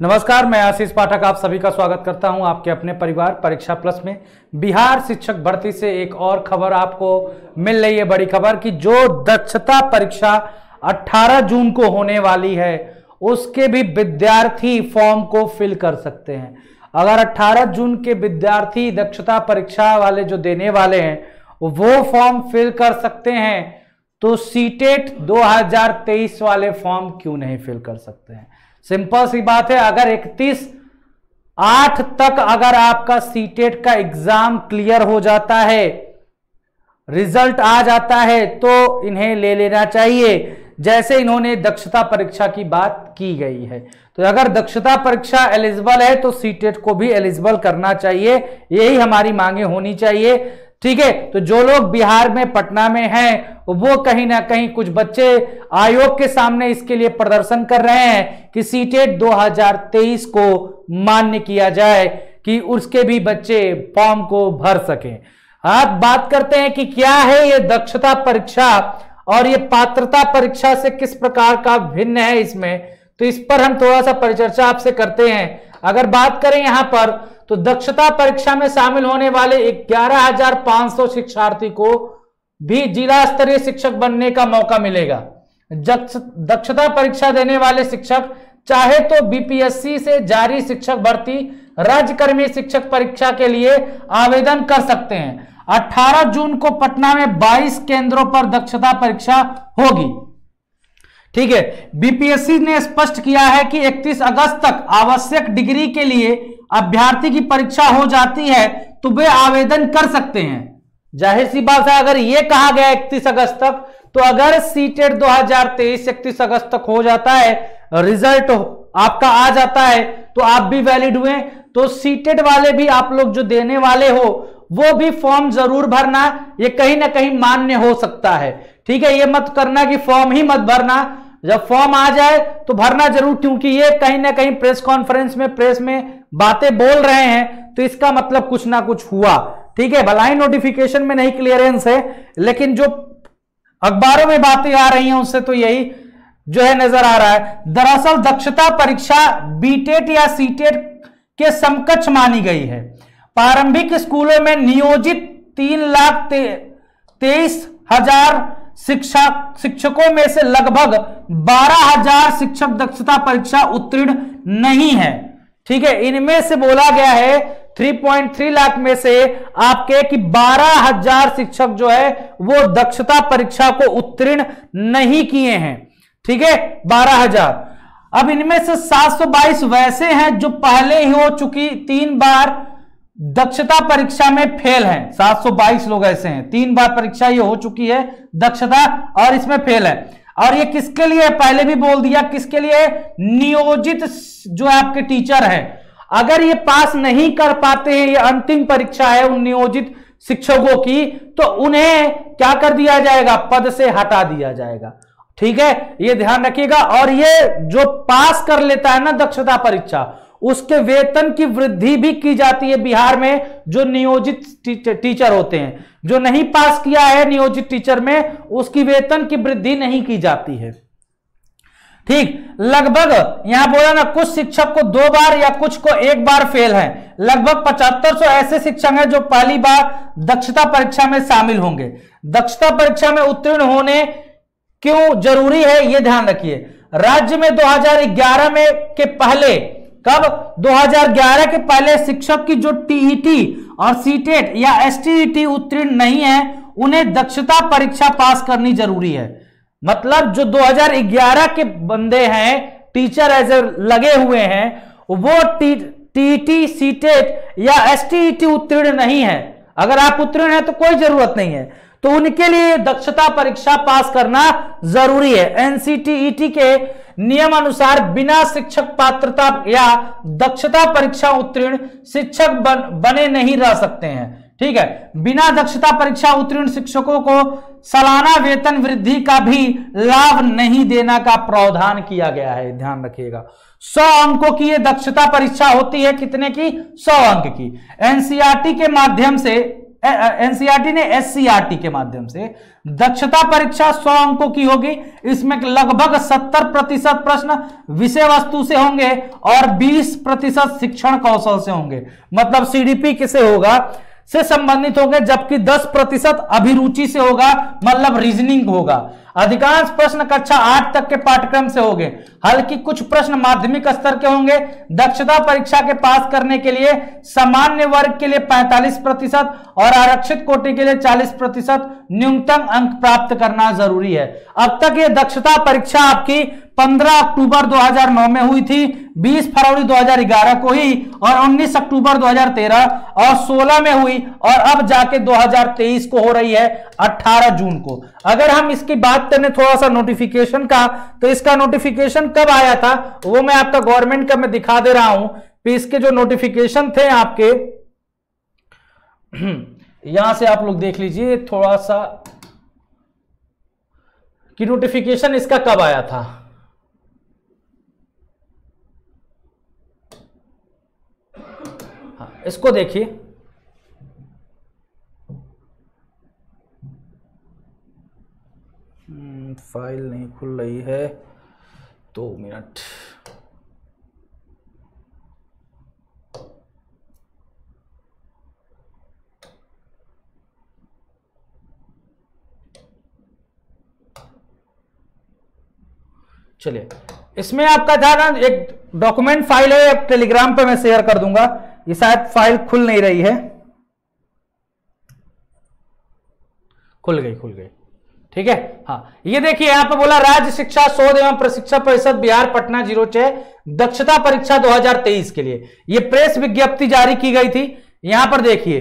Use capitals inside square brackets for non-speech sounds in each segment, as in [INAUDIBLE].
नमस्कार, मैं आशीष पाठक आप सभी का स्वागत करता हूँ आपके अपने परिवार परीक्षा प्लस में। बिहार शिक्षक भर्ती से एक और खबर आपको मिल रही है, बड़ी खबर कि जो दक्षता परीक्षा 18 जून को होने वाली है, उसके भी विद्यार्थी फॉर्म को फिल कर सकते हैं। अगर 18 जून के विद्यार्थी दक्षता परीक्षा वाले जो देने वाले हैं, वो फॉर्म फिल कर सकते हैं तो सीटेट 2023 वाले फॉर्म क्यों नहीं फिल कर सकते हैं? सिंपल सी बात है, अगर 31 आठ तक अगर आपका सीटेट का एग्ज़ाम क्लियर हो जाता है रिज़ल्ट आ जाता है तो इन्हें ले लेना चाहिए। जैसे इन्होंने दक्षता परीक्षा की बात की गई है। तो अगर दक्षता परीक्षा एलिजिबल है तो सीटेट को भी एलिजिबल करना चाहिए। यही हमारी मांगे होनी चाहिए। ठीक है तो जो लोग बिहार में, पटना में हैं वो कहीं ना कहीं कुछ बच्चे आयोग के सामने इसके लिए प्रदर्शन कर रहे हैं कि सीटेट 2023 को मान्य किया जाए कि उसके भी बच्चे फॉर्म को भर सकें। आप बात करते हैं कि क्या है ये दक्षता परीक्षा और ये पात्रता परीक्षा से किस प्रकार का भिन्न है इसमें? तो इस पर हम थोड़ा सा परिचर्चा आपसे करते हैं। अगर बात करें यहाँ पर तो दक्षता परीक्षा में शामिल होने वाले 11,500 शिक्षार्थी को भी जिला स्तरीय शिक्षक बनने का मौका मिलेगा। दक्षता परीक्षा देने वाले शिक्षक, चाहे तो बीपीएससी से जारी शिक्षक भर्ती, राज्यकर्मी शिक्षक परीक्षा के लिए आवेदन कर सकते हैं। 18 जून को पटना में 22 केंद्रों पर दक्षता परीक्षा होगी। ठीक है बीपीएससी ने स्पष्ट किया है कि 31 अगस्त तक आवश्यक डिग्री के लिए अभ्यर्थी की परीक्षा हो जाती है तो वे आवेदन कर सकते हैं। ज़ाहिर सी बात है, अगर यह कहा गया 31 अगस्त तक तो अगर सीटेट 2023 31 अगस्त तक हो जाता है, रिज़ल्ट आपका आ जाता है तो आप भी वैलिड हुए तो सीटेट वाले भी आप लोग जो देने वाले हो, वो भी फॉर्म ज़रूर भरना, ये कहीं ना कहीं मान्य हो सकता है। ठीक है, ये मत करना कि फॉर्म ही मत भरना, जब फॉर्म आ जाए तो भरना ज़रूर, क्योंकि ये कहीं ना कहीं प्रेस कॉन्फ्रेंस में प्रेस में बातें बोल रहे हैं तो इसका मतलब कुछ ना कुछ हुआ। ठीक है, भलाई नोटिफिकेशन में नहीं क्लियरेंस है, लेकिन जो अखबारों में बातें आ रही हैं, उससे तो यही जो है नज़र आ रहा है। दरअसल दक्षता परीक्षा बीटेट या सीटेट के समकक्ष मानी गई है। प्रारंभिक स्कूलों में नियोजित तीन लाख तेईस हज़ार शिक्षा, शिक्षकों में से लगभग बारह हज़ार शिक्षक दक्षता परीक्षा उत्तीर्ण नहीं है। ठीक है, इनमें से बोला गया है 3.3 लाख में से आपके कि बारह हज़ार शिक्षक जो है, वो दक्षता परीक्षा को उत्तीर्ण नहीं किए हैं। ठीक है? बारह हज़ार। अब इनमें से 722 वैसे हैं जो पहले ही हो चुकी तीन बार दक्षता परीक्षा में फेल हैं। 722 लोग ऐसे हैं। तीन बार परीक्षा ये हो चुकी है, दक्षता और इसमें फेल है। और ये किसके लिए? पहले भी बोल दिया, किसके लिए? नियोजित जो आपके टीचर है। अगर ये पास नहीं कर पाते हैं, ये अंतिम परीक्षा है उन नियोजित शिक्षकों की तो उन्हें क्या कर दिया जाएगा? पद से हटा दिया जाएगा। ठीक है? ये ध्यान रखिएगा। और ये जो पास कर लेता है ना दक्षता परीक्षा, उसके वेतन की वृद्धि भी की जाती है बिहार में, जो नियोजित टीचर होते हैं। जो नहीं पास किया है नियोजित टीचर में, उसकी वेतन की वृद्धि नहीं की जाती है। ठीक? लगभग, यहाँ बोला ना, कुछ शिक्षक को दो बार या कुछ को एक बार फेल है। लगभग पचहत्तर सौ ऐसे शिक्षक हैं जो पहली बार दक्षता परीक्षा में शामिल होंगे। दक्षता परीक्षा में उत्तीर्ण होने क्यों ज़रूरी है यह ध्यान रखिए। राज्य में 2011 में के पहले, कब? 2011 के पहले शिक्षक की जो टीईटी और सीटेट या एसटीईटी उत्तीर्ण नहीं है, उन्हें दक्षता परीक्षा पास करनी ज़रूरी है। मतलब जो 2011 के बंदे हैं टीचर एज लगे हुए हैं वो टीटी सीटेट या एसटीईटी उत्तीर्ण नहीं है। अगर आप उत्तीर्ण है तो कोई ज़रूरत नहीं है। तो उनके लिए दक्षता परीक्षा पास करना ज़रूरी है। एनसीटीईटी के नियम अनुसार बिना शिक्षक पात्रता या दक्षता परीक्षा उत्तीर्ण शिक्षक बन, बने नहीं रह सकते हैं। ठीक है? बिना दक्षता परीक्षा उत्तीर्ण शिक्षकों को सालाना वेतन वृद्धि का भी लाभ नहीं देना का प्रावधान किया गया है। ध्यान रखिएगा। सौ अंकों की यह दक्षता परीक्षा होती है कितने की? सौ अंक की। एनसीआरटी के माध्यम से एनसीआरटी ने एससीआरटी के माध्यम से दक्षता परीक्षा सौ अंकों की होगी। इसमें लगभग 70 प्रतिशत प्रश्न विषय वस्तु से होंगे और 20 प्रतिशत शिक्षण कौशल से होंगे। मतलब सीडीपी किसे होगा? से संबंधित होंगे, जबकि 10 प्रतिशत अभिरुचि से होगा मतलब रीजनिंग होगा। अधिकांश प्रश्न कक्षा आठ तक के पाठ्यक्रम से होंगे। हल्की कुछ प्रश्न माध्यमिक स्तर के होंगे। दक्षता परीक्षा के पास करने के लिए सामान्य वर्ग के लिए 45 प्रतिशत और आरक्षित कोटि के लिए 40 प्रतिशत न्यूनतम अंक प्राप्त करना ज़रूरी है। अब तक ये दक्षता परीक्षा आपकी 15 अक्टूबर 2009 में हुई थी 20 फरवरी 2011 को ही, और 19 अक्टूबर 2013 और 16 में हुई, और अब जाके 2023 को हो रही है 18 जून को। अगर हम इसकी बात करें थोड़ा सा नोटिफिकेशन का तो इसका नोटिफिकेशन कब आया था, वो मैं आपका गवर्नमेंट का मैं दिखा दे रहा हूँ। कि इसके जो नोटिफिकेशन थे आपके, [CLEARS THROAT] यहाँ से आप लोग देख लीजिए, थोड़ा सा, कि नोटिफिकेशन इसका कब आया था हाँ, इसको देखिए। हम्म, फ़ाइल नहीं खुल रही है। दो तो मिनट। चलिए इसमें आपका था ना एक डॉक्यूमेंट फ़ाइल है टेलीग्राम पे मैं शेयर कर दूँगा। ये शायद फ़ाइल खुल नहीं रही है। खुल गई खुल गई। ठीक है? हाँ। ये देखिए, यहाँ पे बोला, राज्य शिक्षा शोध एवं प्रशिक्षण परिषद बिहार पटना ज़ीरो छह, दक्षता परीक्षा 2023 के लिए। ये प्रेस विज्ञप्ति जारी की गई थी। यहाँ पर देखिए।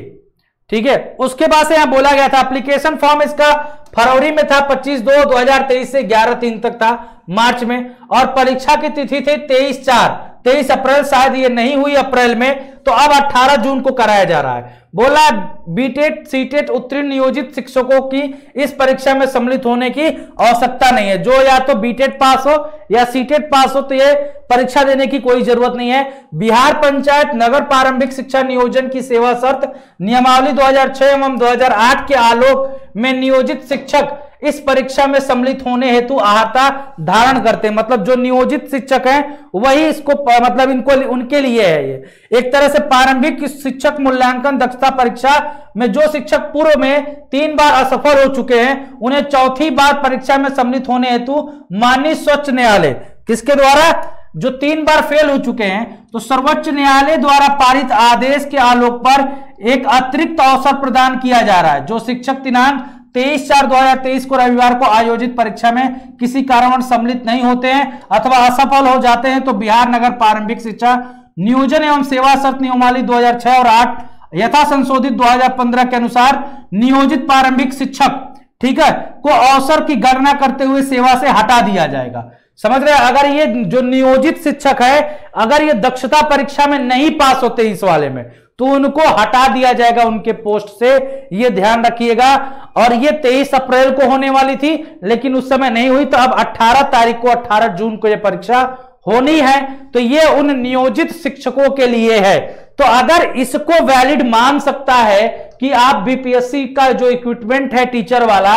ठीक है? उसके बाद से यहाँ बोला गया था एप्लीकेशन फॉर्म इसका फरवरी में था 25 दो 2023 से 11 तीन तक था, मार्च में। और परीक्षा की तिथि थी 23 चार। तेईस अप्रैल शायद ये नहीं हुई अप्रैल में तो अब 18 जून को कराया जा रहा है। बोला बीटेट सीटेट उत्तीर्ण नियोजित शिक्षकों की इस परीक्षा में सम्मिलित होने की आवश्यकता नहीं है। जो या तो बीटेट पास हो या सीटेट पास हो तो ये परीक्षा देने की कोई ज़रूरत नहीं है। बिहार पंचायत नगर प्रारंभिक शिक्षा नियोजन की सेवा शर्त नियमावली 2006 एवं 2008 के आलोक में नियोजित शिक्षक इस परीक्षा में सम्मिलित होने हेतु आहता धारण करते हैं। मतलब जो नियोजित शिक्षक हैं, वही इसको मतलब इनको उनके लिए है ये। एक तरह से प्रारंभिक शिक्षक मूल्यांकन दक्षता परीक्षा में जो शिक्षक पूर्व में तीन बार असफल हो चुके हैं, उन्हें चौथी बार परीक्षा में सम्मिलित होने हेतु माननीय स्वच्छ न्यायालय, किसके द्वारा? जो तीन बार फेल हो चुके हैं तो सर्वोच्च न्यायालय द्वारा पारित आदेश के आलोक पर एक अतिरिक्त अवसर प्रदान किया जा रहा है। जो शिक्षक दिनांक तेईस चार दो हज़ार तेईस को रविवार को आयोजित परीक्षा में किसी कारणवश सम्मिलित नहीं होते हैं अथवा असफल हो जाते हैं तो बिहार नगर प्रारंभिक शिक्षा नियोजन एवं सेवा शर्त नियमावली 2006 और 8 यथा संशोधित 2015 के अनुसार नियोजित प्रारंभिक शिक्षक, ठीक है, को अवसर की गणना करते हुए सेवा से हटा दिया जाएगा। समझ रहे अगर ये जो नियोजित शिक्षक है, अगर ये दक्षता परीक्षा में नहीं पास होते इस वाले में तो उनको हटा दिया जाएगा उनके पोस्ट से। ये ध्यान रखिएगा। और ये 23 अप्रैल को होने वाली थी, लेकिन उस समय नहीं हुई तो अब 18 तारीख को 18 जून को ये परीक्षा होनी है। तो ये उन नियोजित शिक्षकों के लिए है। तो अगर इसको वैलिड मान सकता है कि आप बीपीएससी का जो इक्विपमेंट है टीचर वाला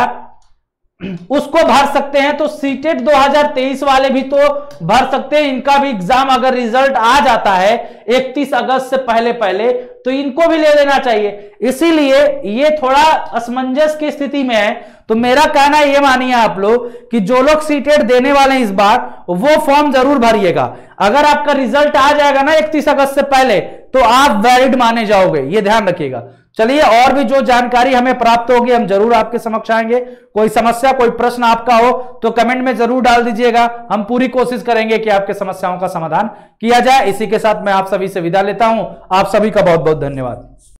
उसको भर सकते हैं तो सीटेट 2023 वाले भी तो भर सकते हैं। इनका भी एग्ज़ाम अगर रिज़ल्ट आ जाता है 31 अगस्त से पहले पहले तो इनको भी ले लेना चाहिए। इसीलिए ये थोड़ा असमंजस की स्थिति में है। तो मेरा कहना ये मानिए आप लोग कि जो लोग सीटेट देने वाले हैं इस बार, वो फॉर्म ज़रूर भरिएगा। अगर आपका रिज़ल्ट आ जाएगा ना इकतीस अगस्त से पहले तो आप वैलिड माने जाओगे। ये ध्यान रखिएगा। चलिए, और भी जो जानकारी हमें प्राप्त होगी, हम ज़रूर आपके समक्ष आएँगे। कोई समस्या, कोई प्रश्न आपका हो तो कमेंट में ज़रूर डाल दीजिएगा। हम पूरी कोशिश करेंगे कि आपके समस्याओं का समाधान किया जाए। इसी के साथ मैं आप सभी से विदा लेता हूँ। आप सभी का बहुत बहुत धन्यवाद।